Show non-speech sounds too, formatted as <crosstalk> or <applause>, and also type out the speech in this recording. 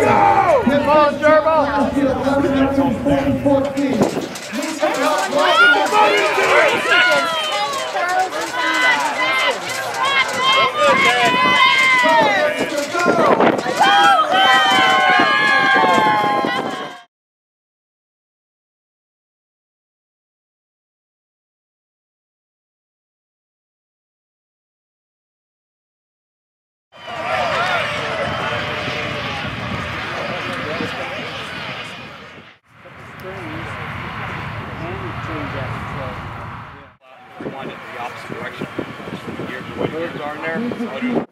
Gerbil! Get balls, Gerbil! 2014. Rewind it the opposite direction. Gears, the way the gears are in there. <laughs>